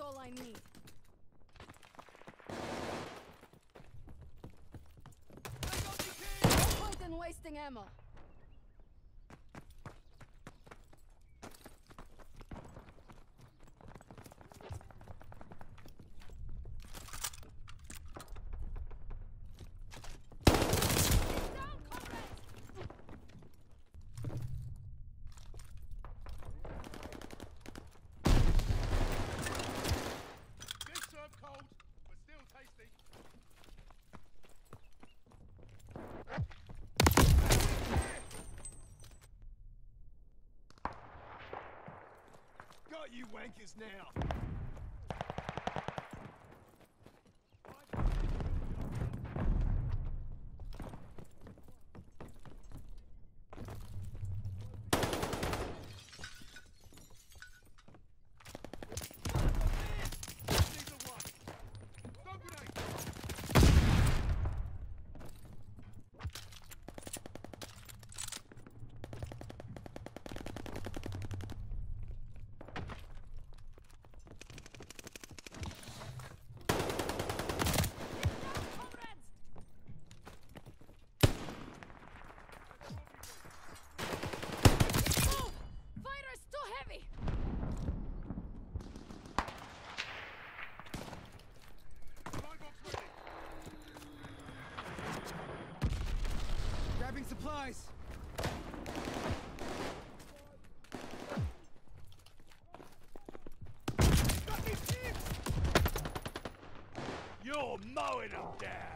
all I need. No point in wasting ammo. Down, comrades! Dish served cold, but still tasty. Got you wankers now. Needs a one. Stun grenade. Move! Fighter's too heavy! Supply box ready. Grabbing supplies. Got these kids. You're them down.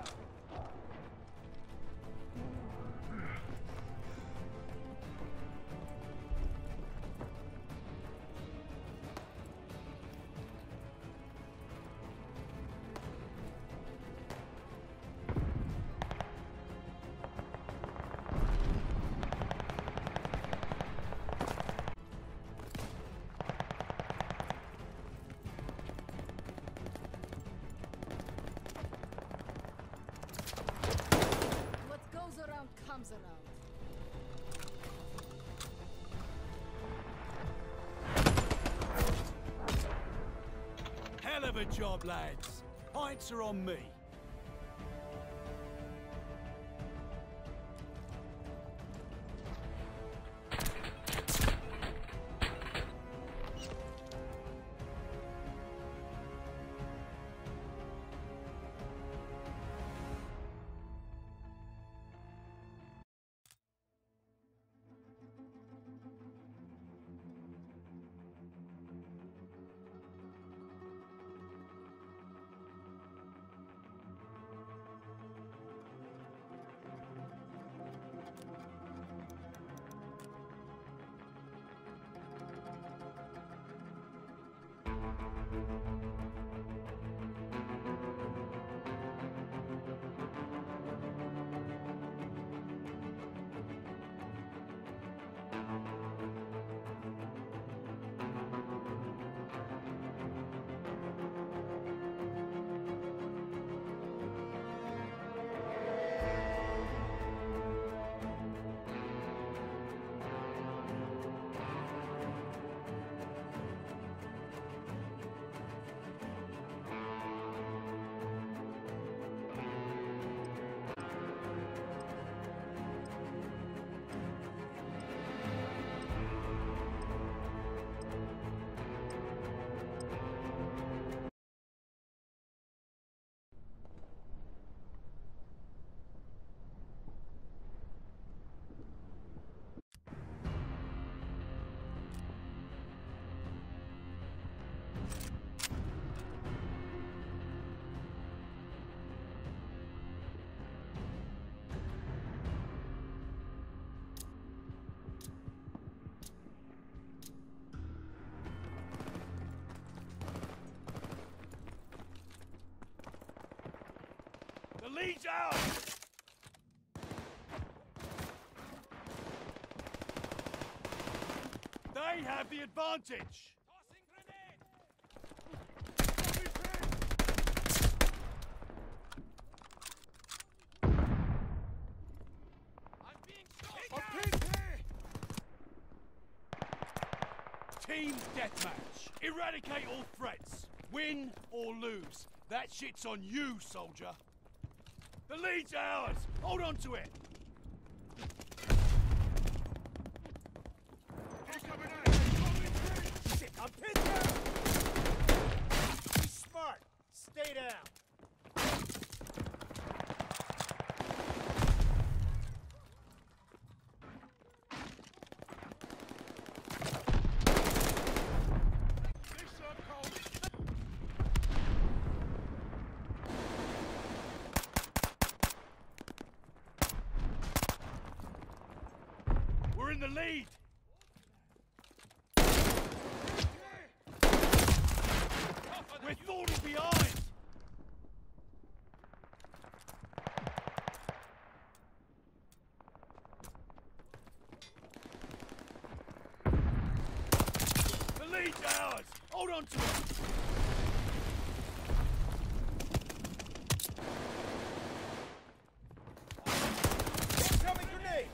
A job, lads. Pints are on me. The lead's out. They have the advantage. Team deathmatch. Eradicate all threats. Win or lose, that shit's on you, soldier. The lead's ours! Hold on to it! Shit, I'm pinned down! Be smart. Stay down. We're in the lead! We're falling behind! Hold on to it! Incoming grenade!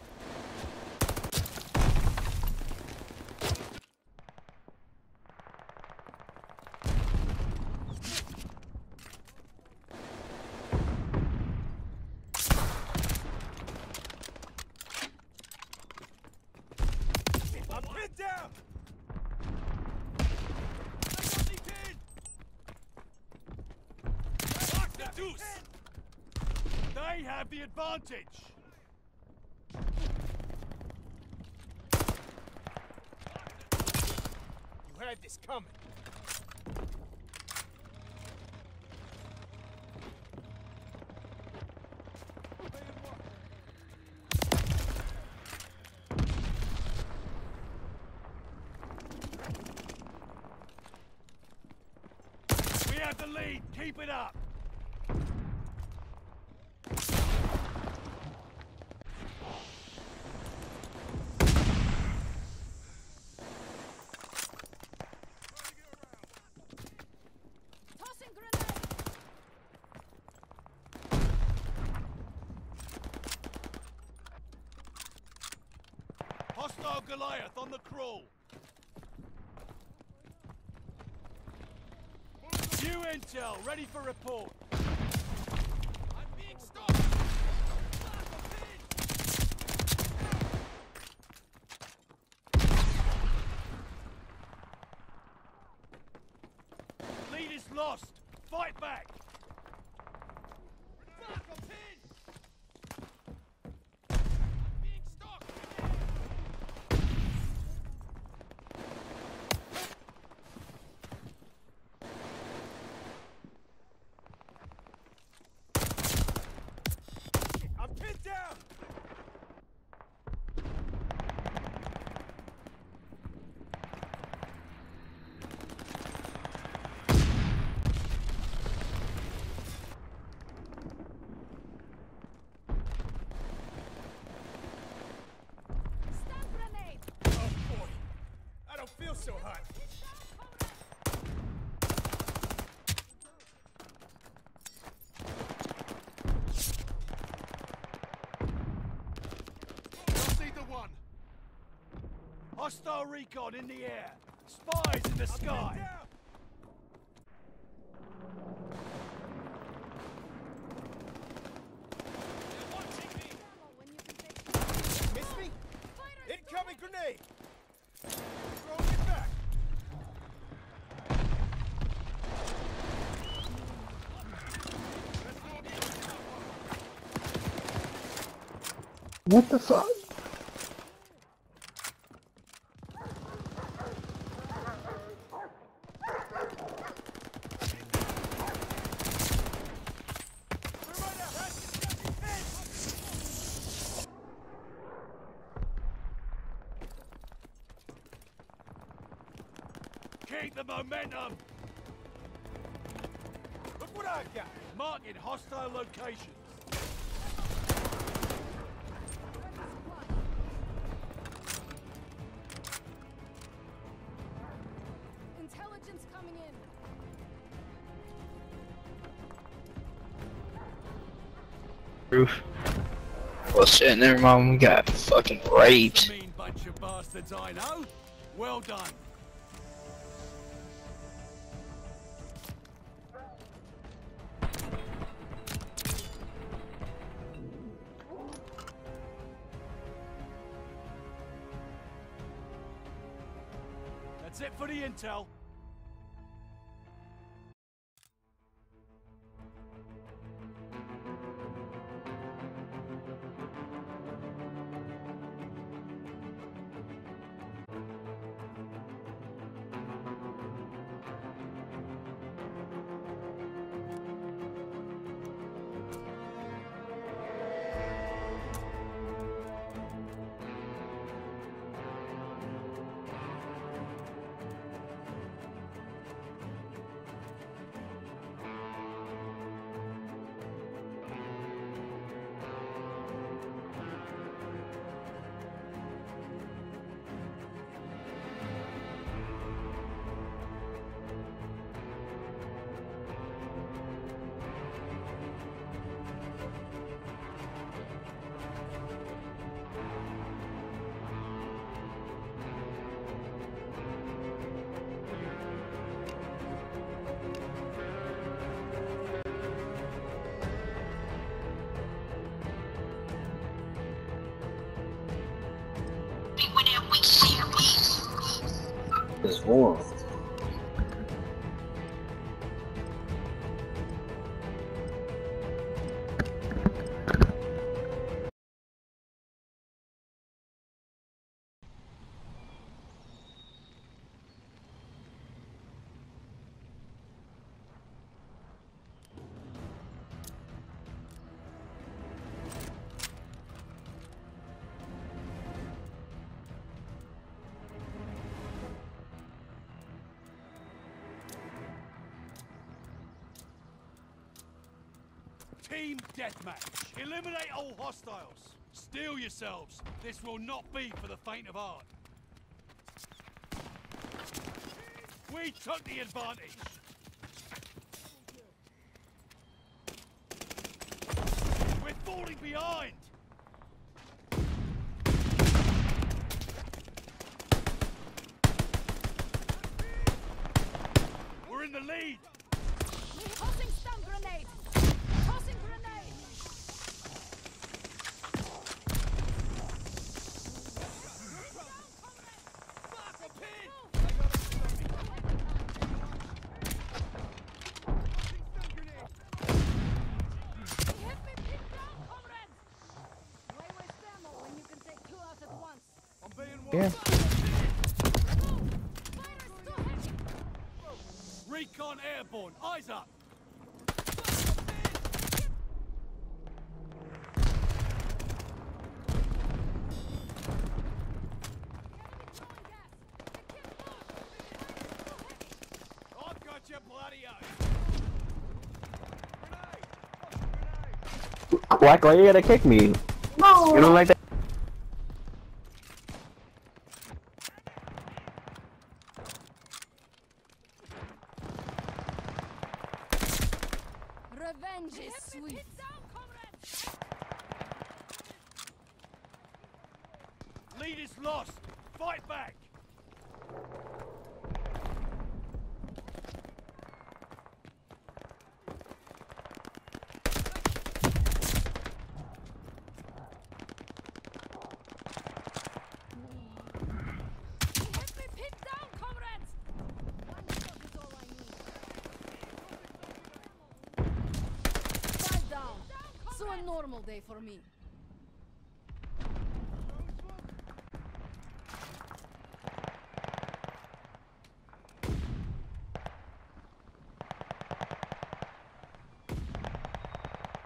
I'm pinned down! Lock the deuce! They have the advantage! You had this coming. We have the lead! Keep it up! Goliath on the crawl! New intel, ready for report. I'm being stopped! Lead is lost! Fight back! Being stalked! I'm pinned down! Stun grenade! Oh boy. I don't feel so hot. One. Hostile recon in the air. Spies in the sky. down! Ammo when you can take Miss me? Fighters Incoming grenade! Throwing it back! What the fuck? Shit, never mind, we got fucking raped. Mean bunch of bastards I know. Well done. That's it for the intel. This war. Team deathmatch. Eliminate all hostiles. Steel yourselves. This will not be for the faint of heart. We took the advantage. We're falling behind. We're in the lead. Tossing stun grenade! Tossing grenade! Hit me, pin down, comrades! Why waste ammo when you can take two out at once? I'm being Yeah. Fire is too heavy! Recon airborne. Eyes up. Throwing gas! I can't move! I've got your bloody oath. Quack, why you gotta kick me? You don't like that? Revenge is Hit me, sweet. pin down, comrades! Lead is lost. Fight back. Hit me, pin down, comrades! One shot is all I need. Five down. So normal day for me.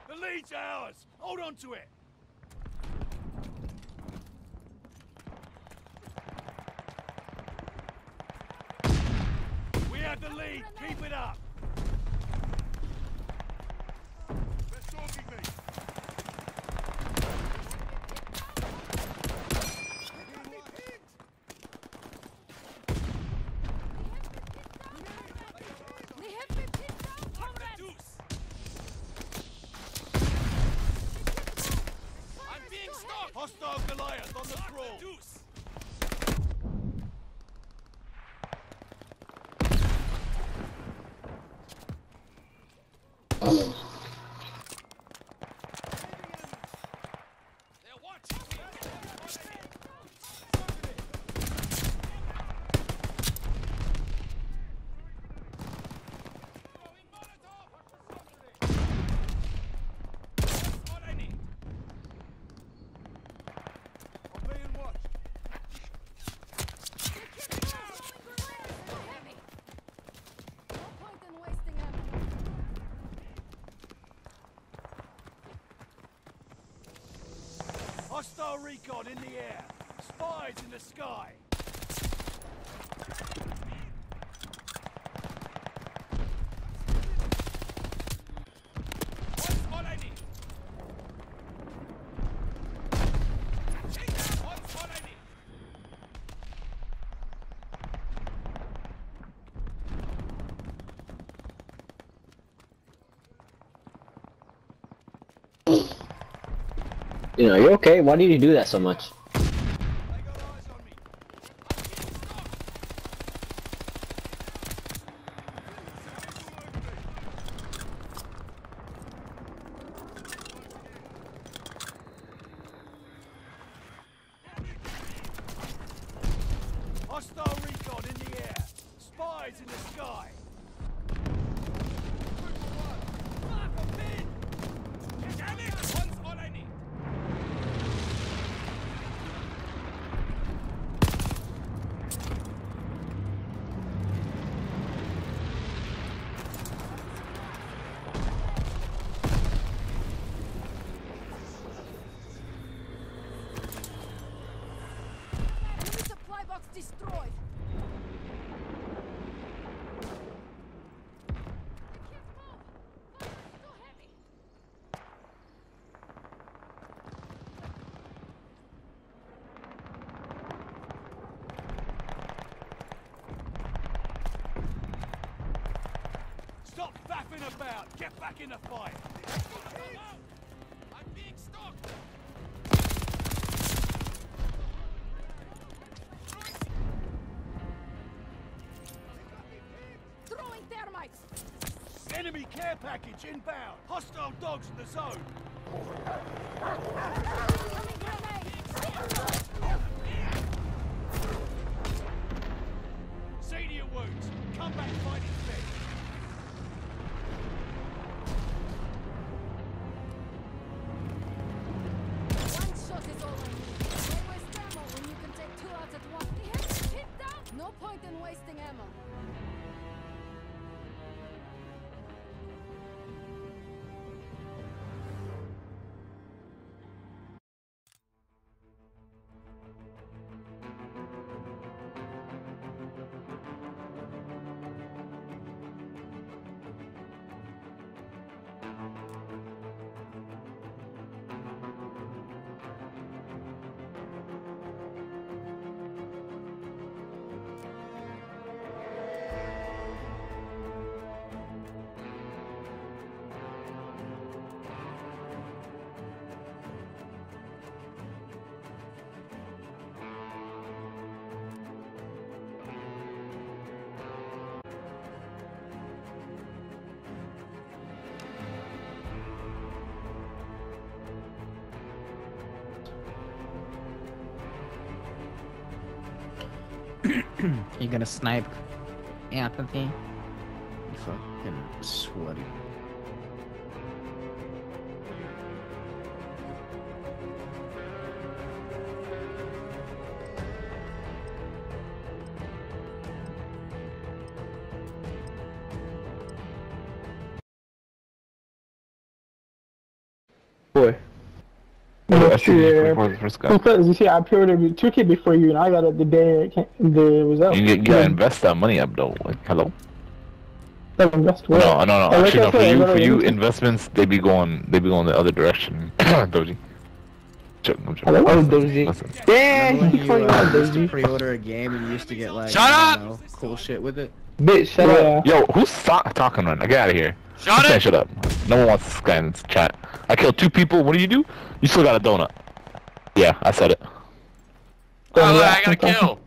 The lead's ours. Hold on to it. We have the lead. Keep it up. They're stalking me. They hit me, pin down, comrades! I'm being stalked. Hostile Goliath on the crawl. They're watching me. Hostile recon in the air. Spies in the sky. What's all I need? Take that, what's all I need? You know, you're okay. Why do you do that so much? They got eyes on me. I'm getting stuck. Hostile recon in the air. Spies in the sky. Mark a pin. Mechanic, one's all I need. Enemy supply box destroyed. I can't move. Fire is too heavy. Stop faffing about! Get back in the fight! I'm being stalked! Throwing thermites. Enemy care package inbound! Hostile dogs in the zone! Incoming grenade. You gonna snipe Anthony? You fucking sweaty. Boy. I you Yeah. before the first guy. Because you see, I pre-ordered the 2K before you, and I got it the day it, came, the it was out. You, you gotta invest that money up though. Like, hello? So invest No, well. no, no. And like Actually, no. For you, for you, investments they be going, they be going the other direction. Doji. Joke, I'm joking. Hello? Oh, Listen, Doji. listen. Damn, he when calling you you out, uh, used to pre-order a game and you used to get like Shut up! know, cool shit with it? Bitch, shut Yeah. up. Yo, who's so- talking right now? Get out of here. Shut This guy it! shut up. No one wants this guy in this chat. I killed two people. What do you do? You still got a donut. Yeah, I said it. Oh, I got a kill!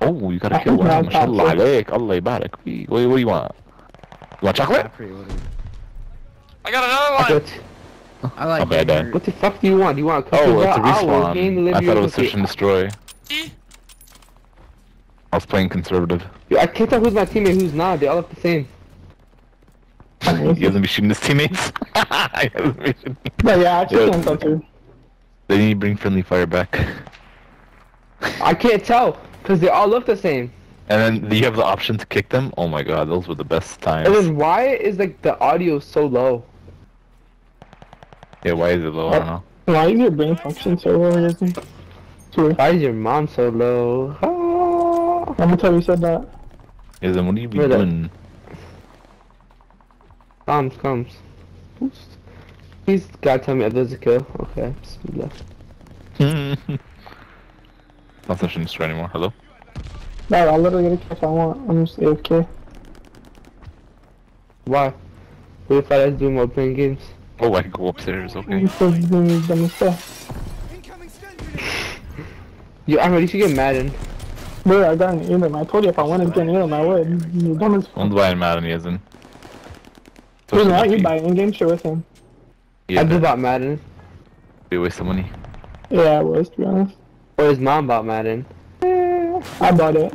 Oh, you got a kill. Wow, mashallah عليك. Allah يبارك فيك. What, what do you want? You want I chocolate? pre-ordered. I got another one! What, I like Okay, I getting died. hurt. what the fuck do you want? Do you want a Oh, cookie it's a jar? I will gain the respawn. I live thought it your was search cookie. and destroy. I was playing conservative. Yo, I can't tell who's my teammate, who's not. They all look the same. He hasn't been shooting his teammates. He hasn't been shooting- Yeah, yeah, I just Yo. can't tell too. They need to bring friendly fire back. I can't tell, because they all look the same. And then you have the option to kick them. Oh my god, those were the best times. And then why is like the audio so low? Yeah, why is it low? I don't know. Why is your brain function so low, Why is your mom so low? Ah. I'm gonna tell you said that. Is what do you be Where that- doing? Comes, comes. Oops. Please, God, tell me if there's a kill. Okay, bismillah. Not such an stress anymore. Hello? No, I'll literally get a kill if I want. I'm just AFK. Why? What if I was doing while playing games? Oh, I can go upstairs. Okay. I'm still doing dumb stuff. Incoming. You, Ahmed, you should get Madden. Bro, I got an aim. I told you if I wanted to get an aim, I would. You're dumb as I'm fuck. buying Madden isn't. You're not, you buy in-game shit with him. Yeah, I just but bought Madden. be a waste of money. Yeah, I was, to be honest. Or his mom bought Madden. I bought it.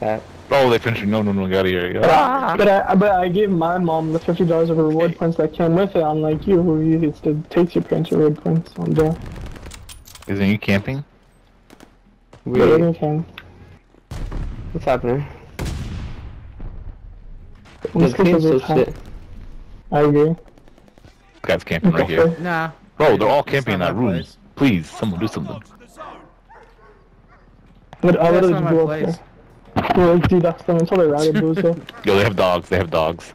That. Oh, they finished. No, no, no, get out of here. Get But out. I, ah. but I, but I gave my mom the fifty dollars of reward points that came with it, unlike you, who uses to takes your parents' reward points on there. Isn't you camping? But it Wait, can. what's happening? Let's This go game's so shit. I agree. This guy's camping right here. Nah. Bro, they're all camping in that room. place. Please, someone do something. But I That's literally not my just go up place. there. Yeah, like, dude, that's them until they routed those up. Yo, they have dogs. They have dogs.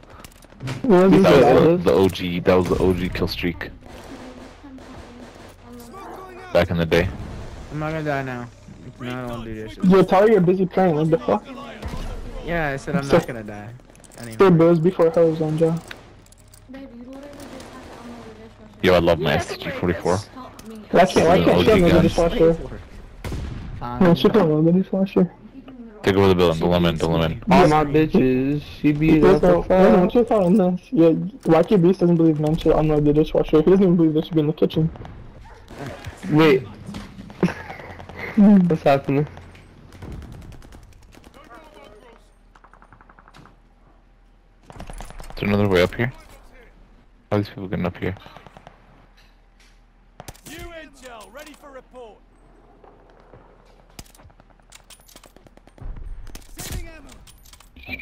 Yeah, That was the, the OG. That was the OG kill streak back in the day. I'm not gonna die now. No, I don't do this. shit. Yeah, tell her you're busy playing, what the fuck? Yeah, I said I'm So- not gonna die. Anyway. They're bros before hers on Joe. Baby, you literally just have to unload the dishwasher. Yo, I love my Yeah, STG-44. help me. Why can't, why Yeah, can't OG she unload the guns. dishwasher? No, she can unload the dishwasher. Take over the building. Don't let him in. Don't let him in. All my bitches, she be There's the no, wait, what's your thought on this? Yeah, YK Beast doesn't believe men should unload the dishwasher. He doesn't even believe they should be in the kitchen. Wait. What's happening? Is there another way up here? How are these people getting up here? New intel, ready for report. Sending ammo. He's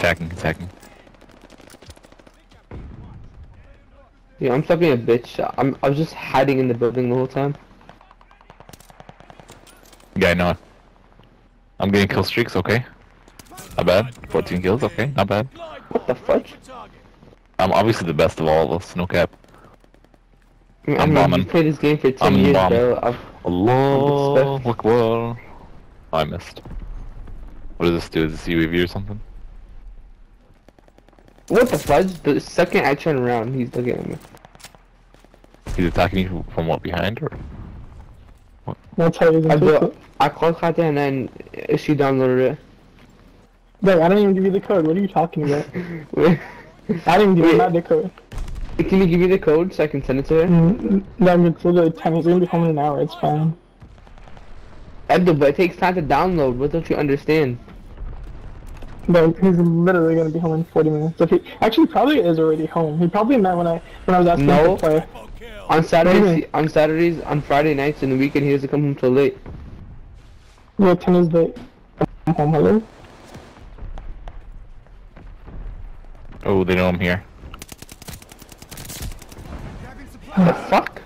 hacking. He's Yeah, I'm stuck being a bitch. I'm, I was just hiding in the building the whole time. Yeah, I know. I'm getting kill streaks. Okay. Not bad. 14 kills. Okay. Not bad. What the path, ready fudge? for target. I'm obviously the best of all of us. No cap. I mean, I'm I mean, bombing. played this game for 10 I'm years, bombing. bro. I've, Allah Akbar. Oh, I missed. What does this do? Is this UAV or something? what the fudge? The second I turn around, he's looking at me. He's attacking you from what behind or? That's how he's I, into do, it. I called Kata and then she downloaded it. Bro, I didn't even give you the code. What are you talking about? I didn't give you Wait. not the code. Can you give me the code so I can send it to her? Mm, no, it's literally 10. He's gonna be home in an hour. It's fine. Edo, but it takes time to download. What don't you understand? But he's literally gonna be home in 40 minutes. If he actually probably is already home. He probably met when I when I was asking him No. to play. Double. On Saturdays, Really? on Saturdays, on Friday nights, and the weekend, he doesn't come home till late. Yeah, 10 is the I'm home. Hello. Oh, they know I'm here. The fuck?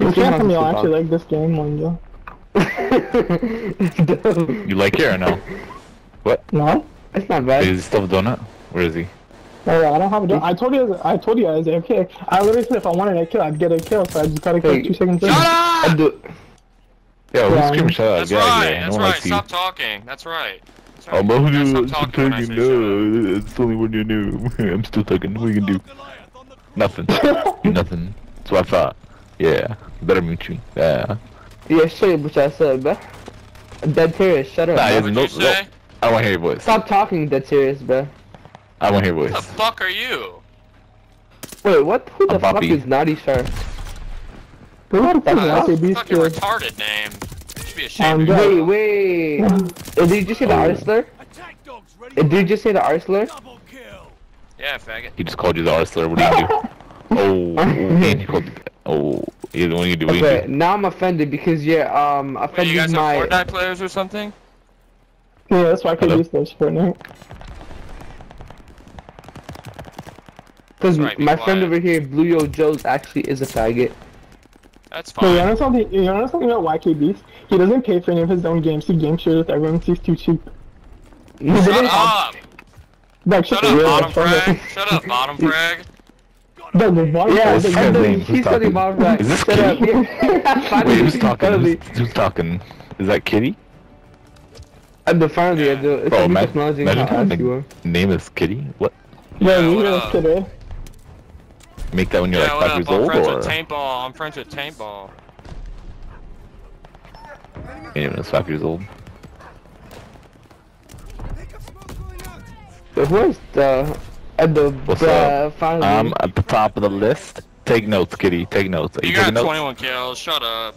You This can't tell me I actually like this game, Monjo. You like it or no? No. That's not bad. Is he still doing it? Where is he? Oh, no, I don't have a. I told you. I told you guys. Okay. I literally said if I wanted a kill, I'd get a kill. So I just gotta kill Hey, two seconds in. I do. Yo, Yeah. who's screaming shut up? That's Get out of right. here. That's no one right. likes you. Stop talking. That's right. That's right. Oh, but Yeah, who stop is talking when I say shut up. No, it's only when you knew. I'm still talking. What you can do? Goliath on the cross. Nothing. nothing. That's what I thought. Yeah. Better mute you. Yeah. Yeah, shut your bitch ass up, bruh. Dead serious, shut up. Nah, bruh. it's- What'd no, you say? no. I want to hear your voice. Stop talking, dead serious, bruh. I want to hear your Who the fuck are you? Wait, what? Who the I'm fuck Bobby. is Naughty Shark? What the fuck is these Fucking kids? retarded name. You should be Um, ashamed of yeah. Wait, wait. Uh, Did you just say the. Arsler? Attack dogs ready. Uh, Did you just say the Arsler? double. Yeah, faggot. He just called you the Arsler. What do you do? oh, and he called. Oh, yeah, what do you do? What do you do? now I'm offended because you're um Wait, you offending guys my. have Fortnite players or something? Yeah, that's why I could Hello? use those Fortnite. Because Right, be my friend over here, Blue Yo Joe's, actually is a faggot. That's No, you fine. know something? You know something about YKBs? He doesn't pay for any of his own games. He game shares with everyone. He's too cheap. Shut up! Like, Shut the up, real bottom fuck frag! Shut up, bottom frag! The, the bottom Yeah, part, the- this and guy's then name? he's talking? bottom right. Is this Shut up. Kitty? Yeah, Wait, who's talking? Who's, who's talking? Is that Kitty? And the finally, I do. It's Bro, like ima- acknowledging imagine how having ass you are. name is Kitty. What? Yeah, Yeah, you what know up? this kid, right? Make that when you're Yeah, like what five up? years I'm old, friends or with Taintball. I'm friends with Taintball. ain't even five years old? So who is the at the What's the up? finally? I'm at the top of the list. Take notes, Kitty. Take notes. Are You you, got taking notes? 21 kills. Shut up.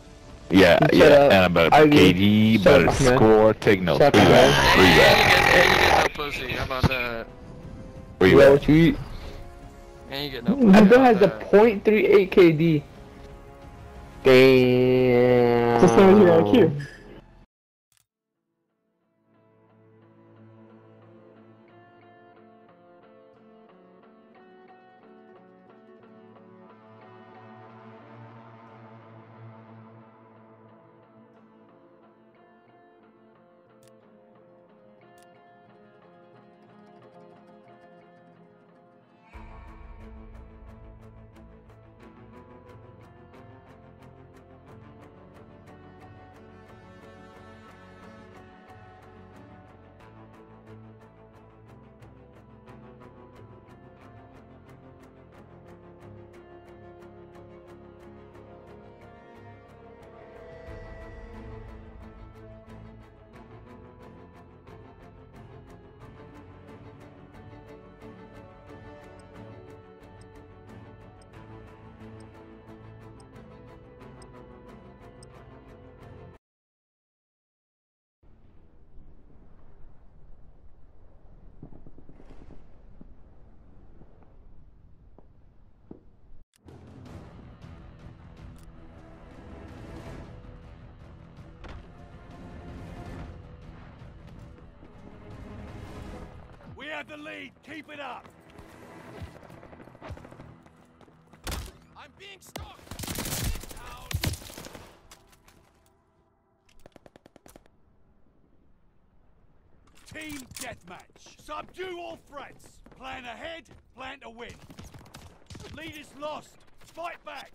Yeah, Shut yeah. up. And about I- KD, shut better up, man. score. Take notes. Shut Where you at? Where you And at? you get, and you get no pussy. How about that? Where you at? What? And you get no pussy. Hugo has a .38 KD. Damn. It's the same as your IQ. Have the lead. Keep it up. I'm being stalked. Team deathmatch. Subdue all threats. Plan ahead. Plan to win. Lead is lost. Fight back.